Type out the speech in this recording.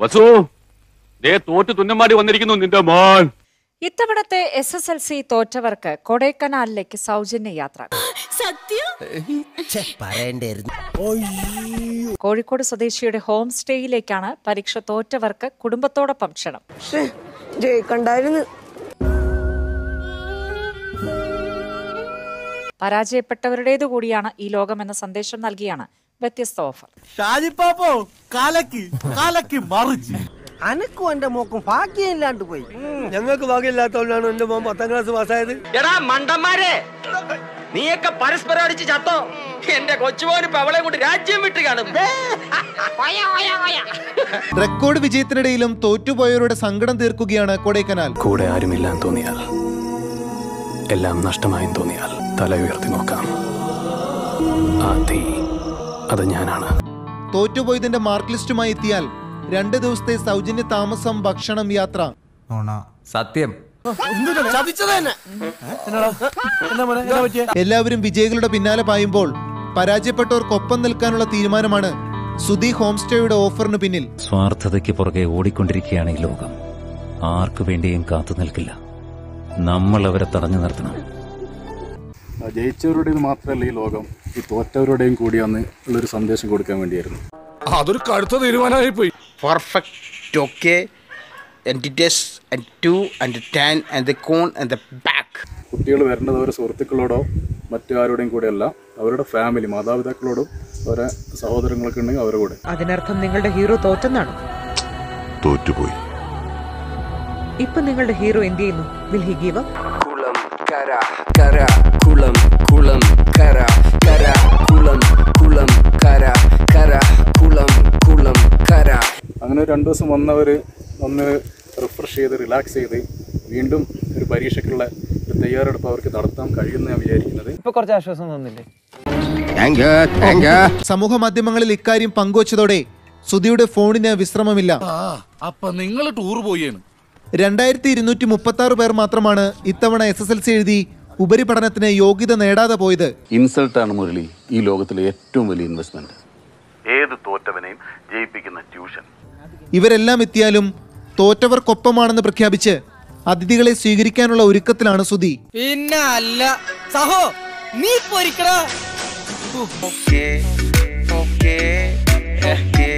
വസു ദേ തോറ്റ് തുന്നമാടി വന്നിരിക്കുന്നു നിന്റെ മോൻ. ഇത്തവണത്തെ എസ് എസ് എൽ സി തോറ്റവർക്ക് കൊടൈക്കനാലിലേക്ക് സൗജന്യ യാത്ര. പറയണ്ടായിരുന്നു കോഴിക്കോട് സ്വദേശിയുടെ ഹോം സ്റ്റേയിലേക്കാണ് പരീക്ഷ തോറ്റവർക്ക് കുടുംബത്തോടൊപ്പം ക്ഷണം. ജയിക്കണ്ടായിരുന്നു. പരാജയപ്പെട്ടവരുടേതു കൂടിയാണ് ഈ ലോകം എന്ന സന്ദേശം നൽകിയാണ് വ്യത്യസ്ത ഓഫർ. ഷാജിപ്പാപ്പോ കാലക്കി കാലക്കി മറിച്ച്. അനക്കും എന്റെ മോക്കും ഭാഗ്യമില്ലാണ്ട് പോയി. ഞങ്ങൾക്ക് ഭാഗ്യമില്ലാത്തോണ്ടാണ് എന്റെ മോൻ പത്താം ക്ലാസ് പാസ്സായത്. എടാ മണ്ടന്മാരെ നീയൊക്കെ പരസ്പരം അടിച്ച് ചത്തോ? എന്റെ കൊച്ചുമോന് ഇപ്പൊ അവളെ കൊണ്ട് രാജ്യം വിട്ട് കാണും. റെക്കോർഡ് വിജയത്തിനിടയിലും തോറ്റുപോയവരുടെ സങ്കടം തീർക്കുകയാണ് കൊടൈക്കനാൽ. കൂടെ ആരുമില്ലാന്ന് തോന്നിയാൽ എല്ലാം നഷ്ടമായെന്ന് തോന്നിയാൽ തല ഉയർത്തി നോക്കാം. ആ തീ അത് ഞാനാണ്. തോറ്റുപോയതിന്റെ മാർക്ക് ലിസ്റ്റുമായി എത്തിയാൽ രണ്ട് ദിവസത്തെ സൗജന്യ താമസം ഭക്ഷണം യാത്ര. സത്യം. എല്ലാവരും വിജയികളുടെ പിന്നാലെ പായുമ്പോൾ പരാജയപ്പെട്ടവർക്കൊപ്പം നിൽക്കാനുള്ള തീരുമാനമാണ് സുധി ഹോംസ്റ്റേയുടെ ഓഫറിന് പിന്നിൽ. സ്വാർത്ഥതയ്ക്ക് പുറകെ ഓടിക്കൊണ്ടിരിക്കുകയാണ് ഈ ലോകം. ആർക്കു വേണ്ടിയും കാത്തു നിൽക്കില്ല. നമ്മൾ അവരെ തടഞ്ഞു നിർത്തണം. ജയിച്ചവരുടേത് മാത്രമല്ല ഈ ലോകം. ഈ തോറ്റവരുടെയും കൂടിയാന്ന് ഉള്ളൊരു സന്ദേശം കൊടുക്കാൻ വേണ്ടിയായിരുന്നു. അതൊരു കടുത്ത തീരുമാനമായി പോയി perfect okay entities and two and ten and the corn and the back കുട്ടികൾ വരേണ്ടത് അവരുടെ സുഹൃത്തുക്കളോടോ മറ്റു കൂടെ കൂടെയല്ല അവരുടെ ഫാമിലി മാതാപിതാക്കളോടും അവരെ സഹോദരങ്ങളൊക്കെ ഉണ്ടെങ്കിൽ അവരുടെ കൂടെ. അതിനർത്ഥം നിങ്ങളുടെ ഹീറോ തോറ്റെന്നാണ്? തോറ്റുപോയി. ഇപ്പൊ നിങ്ങളുടെ ഹീറോ എന്ത് ചെയ്യുന്നു? വിൽ ഹി ഗീവ് കുളം കര കര കുളം കുളം കര കര കുളം കുളം കര കര കുളം കുളം കര. അങ്ങനെ രണ്ടു ദിവസം വന്നവർ ഒന്ന് റിഫ്രഷ് ചെയ്ത് റിലാക്സ് ചെയ്ത് വീണ്ടും ഒരു പരീക്ഷയ്ക്കുള്ള ഒരു തയ്യാറെടുപ്പ് അവർക്ക് നടത്താൻ കഴിയുന്ന വിചാരിക്കുന്നത്. ഇപ്പൊ കുറച്ച് ആശ്വാസം തോന്നില്ലേ സമൂഹ മാധ്യമങ്ങളിൽ ഇക്കാര്യം പങ്കുവച്ചതോടെ സുധിയുടെ ഫോണിന് വിശ്രമമില്ല. അപ്പൊ നിങ്ങൾ ടൂർ പോയാണ് രണ്ടായിരത്തി ഇരുന്നൂറ്റി മുപ്പത്തി ആറ് പേർ മാത്രമാണ് ഇത്തവണ എസ് എസ് എൽ സി എഴുതി ഉപരിപഠനത്തിന് യോഗ്യത നേടാതെ പോയത്. ഇൻസൾട്ടാണ് മുരളി ഈ ലോകത്തിലെ ഏറ്റവും വലിയ ഇൻവെസ്റ്റ്മെന്റ് ഏത് തോറ്റവനെയും ജയിപ്പിക്കുന്ന ട്യൂഷൻ. ഇവരെല്ലാം എത്തിയാലും തോറ്റവർക്കൊപ്പമാണെന്ന് പ്രഖ്യാപിച്ച് അതിഥികളെ സ്വീകരിക്കാനുള്ള ഒരുക്കത്തിലാണ് സുധി. പിന്നെ അല്ല. സഹോ നീ പൊരിക്കടാ. Okay okay okay